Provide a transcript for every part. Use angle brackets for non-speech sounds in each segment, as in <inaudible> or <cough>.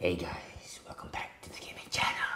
Hey guys, welcome back to the gaming channel.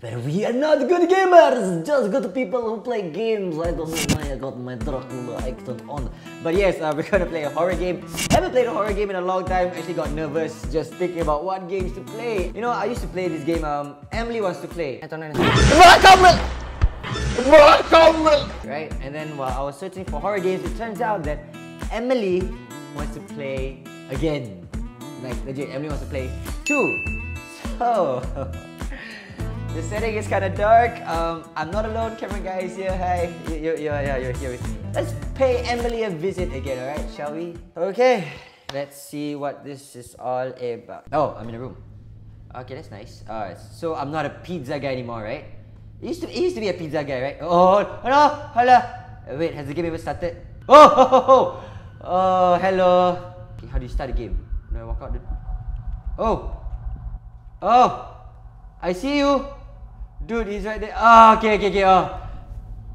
Where we are not good gamers, just good people who play games. I don't know why I got my Dracula icon on. But yes, uh, we're gonna play a horror game. Haven't played a horror game in a long time. Actually got nervous just thinking about what games to play. You know, I used to play this game, um, Emily wants to play. Right? And then while I was searching for horror games, it turns out that Emily wants to play again. Like legit, Emily wants to play too. So <laughs> the setting is kind of dark. Um, I'm not alone. Camera guy is here. Hi. You, you, you, yeah, you're here with me. Let's pay Emily a visit again. All right, shall we? Okay. Let's see what this is all about. Oh, I'm in a room. Okay, that's nice. Alright, so I'm not a pizza guy anymore, right? It used to, it used to be a pizza guy, right? Oh, hello, hello. Wait, has the game even started? Oh, ho, ho, ho. oh, hello. Okay, how do you start a game? Do I walk out the... Oh, oh, I see you. Dude, he's right there. Oh, okay, okay, okay. Oh.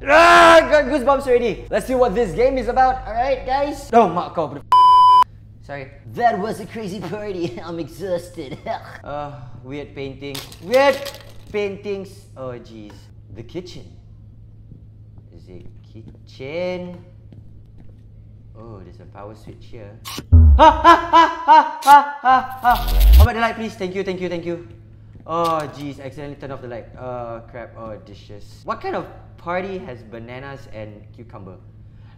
Ah, got goosebumps already. Let's see what this game is about. Alright, guys. Oh, mak kau. Sorry. That was a crazy party. <laughs> I'm exhausted. uh, <laughs> weird paintings. Weird paintings. Oh, jeez. The kitchen. Is it kitchen? Oh, there's a power switch here. Ha ha ha ha ha ha! How about the light, please? Thank you, thank you, thank you. Oh, jeez, accidentally turned off the light. Oh, crap. Oh, dishes. What kind of party has bananas and cucumber?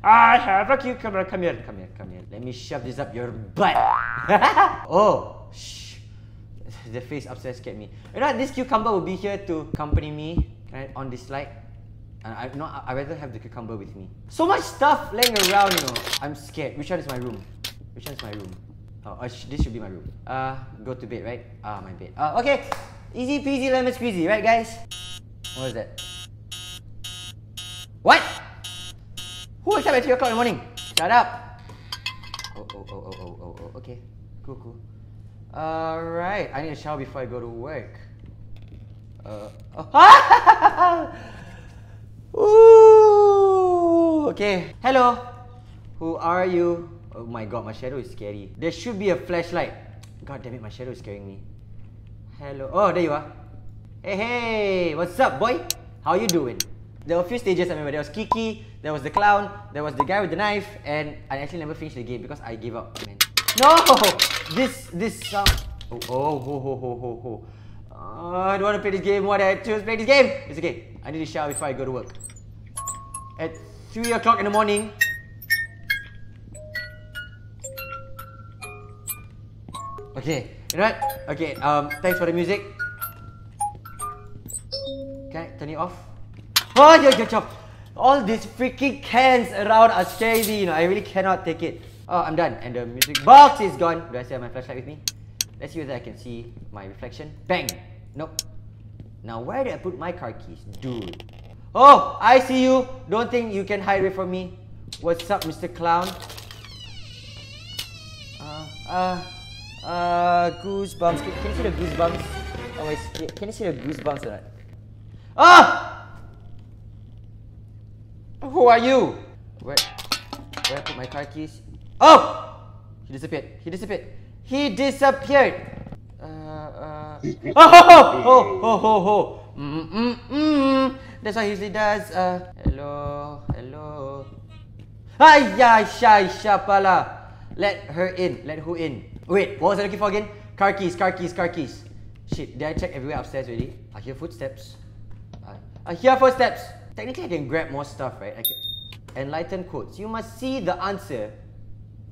I have a cucumber. Come here, come here, come here. Let me shove this up your butt. <laughs> oh, shh. <laughs> The face upstairs scared me. You know, this cucumber will be here to accompany me right, on this slide. And I no, I rather have the cucumber with me. So much stuff laying around, you know. I'm scared. Which one is my room? Which one is my room? Oh, uh, this should be my room. Uh, go to bed, right? Ah, my bed. Uh, okay. Easy peasy lemon squeezy, right, guys? What is that? What? Who wakes up at 3 o'clock in the morning? Shut up! Oh, oh, oh, oh, oh, oh, oh, okay. Cool, cool. Alright, I need a shower before I go to work. Uh, oh. <laughs> Ooh, okay. Hello. Who are you? Oh my god, my shadow is scary. There should be a flashlight. God damn it, my shadow is scaring me. Hello. Oh, there you are. Hey, hey. What's up, boy? How you doing? There were a few stages I remember. There was Kiki, there was the clown, there was the guy with the knife, and I actually never finished the game because I gave up. Man. No! This, this sound. Oh, oh, ho, ho, ho, ho, ho. I don't want to play this game. Why did I choose to play this game? It's okay. I need to shower before I go to work. At 3 o'clock in the morning. Okay, you know what? Okay, um, thanks for the music. Can I turn it off? Oh, yeah, yeah, chop. All these freaking cans around are me, you know. I really cannot take it. Oh, I'm done. And the music box is gone. Do I still have my flashlight with me? Let's see whether I can see my reflection. Bang! Nope. Now, where did I put my car keys? Dude. Oh, I see you. Don't think you can hide away from me. What's up, Mr. Clown? Uh, uh, uh, goosebumps. Can, can you see the goosebumps? Oh, wait, can- you see the goosebumps or not? Ah! Who are you? Where, where I put my car keys? Oh! He disappeared. He disappeared. He disappeared. Uh, uh. Oh, ho, ho, ho, ho, ho. Mm, mm, mm. That's what he usually does. Uh, hello, hello. Shy, shapala. Let her in. Let who in? Wait, what was I looking for again? Car keys, car keys, car keys. Shit, did I check everywhere upstairs already? I hear footsteps. I, I hear footsteps. Technically, I can grab more stuff, right? I can enlighten quotes. You must see the answer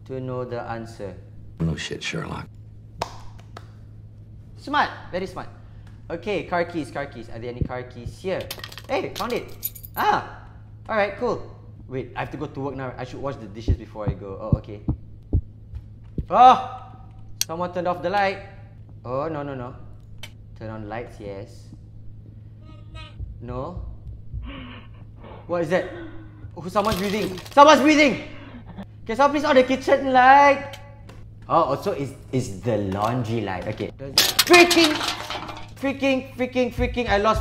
to know the answer. No shit, Sherlock. Smart, very smart. Okay, car keys, car keys. Are there any car keys here? Hey, found it. Ah, all right, cool. Wait, I have to go to work now. I should wash the dishes before I go. Oh, okay. Oh, someone turned off the light. Oh, no, no, no. Turn on the lights, yes. No. What is that? Oh, someone's breathing. Someone's breathing. Can someone please on the kitchen light? Oh, also is is the laundry light. Okay. Freaking, freaking, freaking, freaking! I lost.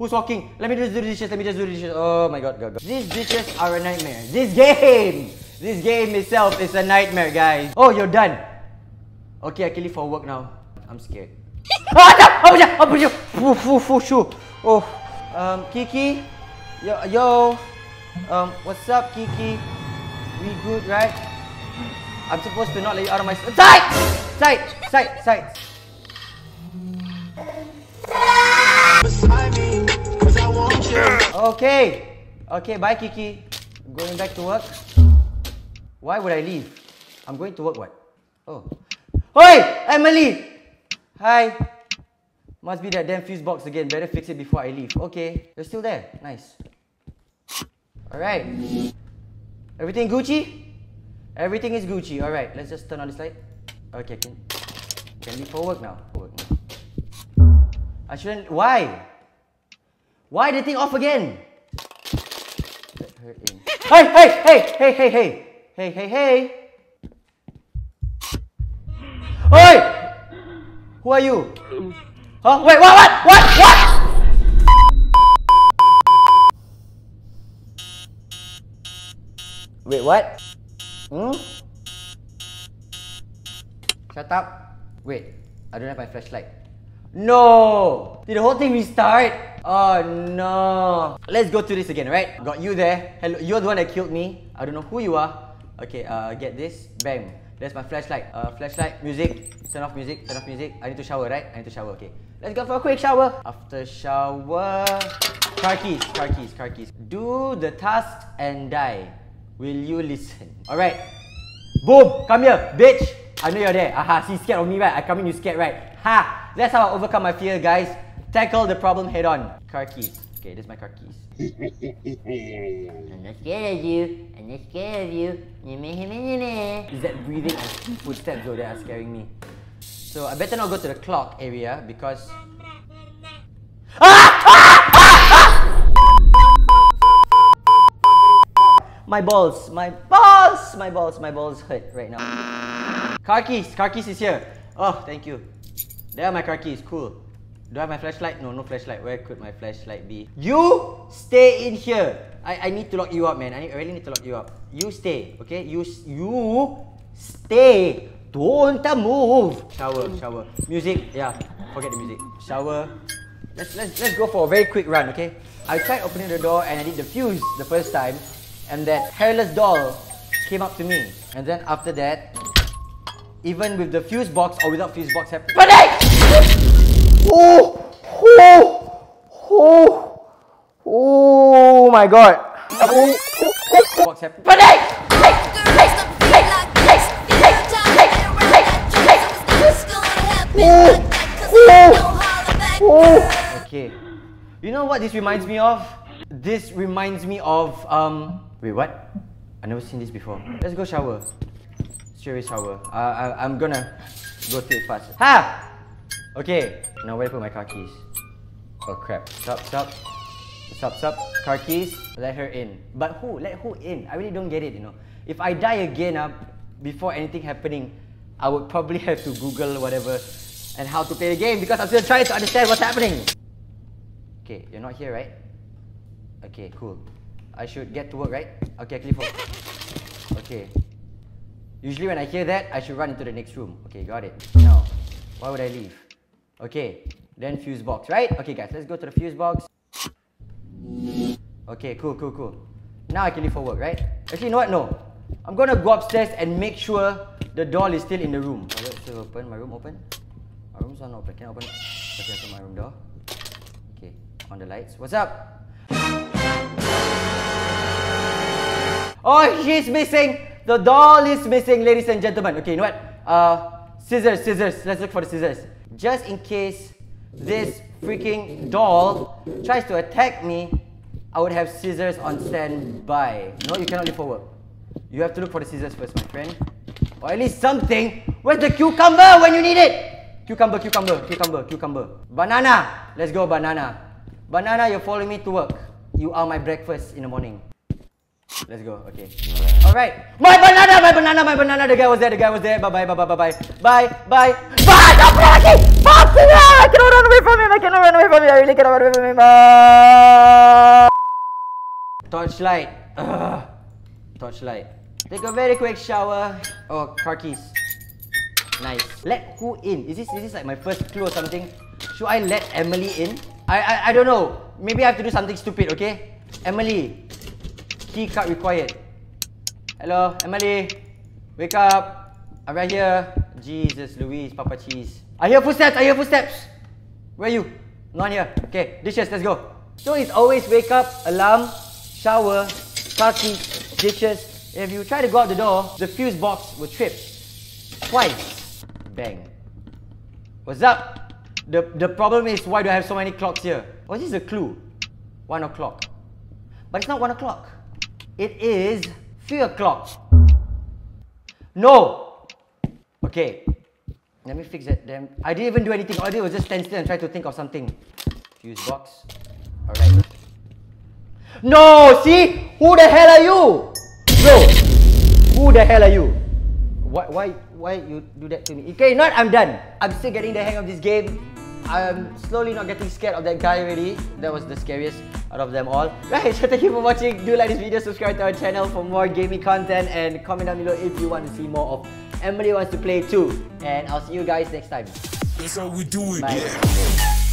Who's walking? Let me just do the dishes. Let me just do the dishes. Oh my god, god, god. These dishes are a nightmare. This game, this game itself is a nightmare, guys. Oh, you're done. Okay, I can leave for work now. I'm scared. ah, <laughs> no! Apa je? Apa je? Fu, fu, fu, shu. Oh, um, Kiki? Yo, yo. Um, what's up, Kiki? We good, right? I'm supposed to not let you out of my... Sight! Sight! Sight! Sight! Okay. Okay, bye Kiki. Going back to work. Why would I leave? I'm going to work what? Oh. Oi! Emily! Hi. Must be that damn fuse box again. Better fix it before I leave. Okay. You're still there. Nice. Alright. Everything Gucci? Everything is Gucci. Alright. Let's just turn on this light. Okay, can, can leave for work now. For work now. I shouldn't. Why? Why the thing off again? Let her in. Hey, hey, hey, hey, hey, hey, hey, hey, hey. Oi! Who are you? Huh? Wait, what, what, what, what? Wait, what? Hmm? Shut up. Wait, I don't have my flashlight. No! Did the whole thing restart? Oh no. Let's go through this again, right? Got you there. Hello, you're the one that killed me. I don't know who you are. Okay, uh, get this. Bang. There's my flashlight. Uh, flashlight, music. Turn off music, turn off music. I need to shower, right? I need to shower, okay. Let's go for a quick shower. After shower... Car keys, car keys, car keys. Do the task and die. Will you listen? Alright. Boom! Come here, bitch! I know you're there. Aha, see, scared of me, right? I come in, you scared, right? Ha! That's how I overcome my fear, guys. Tackle the problem head on. Car keys. Okay, this is my car keys. I'm not scared of you. I'm not scared of you. Is that breathing and footsteps though that are scaring me? So I better not go to the clock area because... Ah! Ah! My balls, my balls, my balls, my balls hurt right now. Car keys, car keys is here. Oh, thank you. There are my car keys, cool. Do I have my flashlight? No, no flashlight. Where could my flashlight be? You stay in here. I, I need to lock you up, man. I, need, I really need to lock you up. You stay, okay? You you stay. Don't move. Shower, shower. Music, yeah. Forget the music. Shower. Let's let's let's go for a very quick run, okay? I tried opening the door and I did the fuse the first time, and that hairless doll came up to me. And then after that, even with the fuse box or without fuse box happening. Oh, oh, oh, oh my god. Oh, box happening. Okay. You know what this reminds me of? This reminds me of um wait what? I never seen this before. Let's go shower. Straight shower. Uh, I, I'm gonna go through it fast. Ha! Okay, now where to put my car keys? Oh crap. Stop, stop. Stop, stop. Car keys. Let her in. But who? Let who in? I really don't get it, you know. If I die again uh, before anything happening, I would probably <laughs> have to Google whatever and how to play the game because I'm still trying to understand what's happening. Okay, you're not here, right? Okay, cool. I should get to work, right? Okay, click for. Okay. Usually when I hear that, I should run into the next room. Okay, got it. Now, why would I leave? Okay, then fuse box, right? Okay guys, let's go to the fuse box. Okay, cool, cool, cool. Now I can leave for work, right? Actually, you know what? No. I'm gonna go upstairs and make sure the door is still in the room. My let's still open. My room open? My room's not open. Can I open? Okay, open my room door. Okay, on the lights. What's up? Oh, she's missing! The doll is missing, ladies and gentlemen. Okay, you know what? Uh, scissors, scissors. Let's look for the scissors. Just in case this freaking doll tries to attack me, I would have scissors on standby. No, you cannot leave for work. You have to look for the scissors first, my friend. Or at least something. Where's the cucumber when you need it? Cucumber, cucumber, cucumber, cucumber. Banana. Let's go, banana. Banana, you're following me to work. You are my breakfast in the morning. Let's go. Okay. All right. My banana, my banana, my banana. The guy was there. The guy was there. Bye bye, bye bye, bye bye, bye bye. Don't play again. Fuck me! I cannot run away from him. I cannot run away from him. I really cannot run away from him. Bye. Torchlight. Ugh. Torchlight. Take a very quick shower. Oh, car keys. Nice. Let who in? Is this, is this like my first clue or something? Should I let Emily in? I, I, I don't know. Maybe I have to do something stupid, okay? Emily. Key card required. Hello, Emily. Wake up. I'm right here. Jesus, Louise, Papa Cheese. I hear footsteps. I hear footsteps. Where are you? Not here. Okay, dishes, let's go. So it's always wake up, alarm, shower, car keys, dishes. If you try to go out the door, the fuse box will trip. Twice. Bang. What's up? The, the problem is why do I have so many clocks here? Oh, what is the clue? One o'clock. But it's not one o'clock. It is three o'clock. No! Okay. Let me fix that damn... I didn't even do anything. All I did was just stand still and try to think of something. Fuse box. Alright. No! See? Who the hell are you? Bro! Who the hell are you? Why, why, why you do that to me? Okay, not I'm done. I'm still getting the hang of this game. I'm slowly not getting scared of that guy already. That was the scariest out of them all. Right, so thank you for watching. Do like this video, subscribe to our channel for more gaming content, and comment down below if you want to see more of Emily Wants to Play too. And I'll see you guys next time. That's how we do it. Bye. Yeah.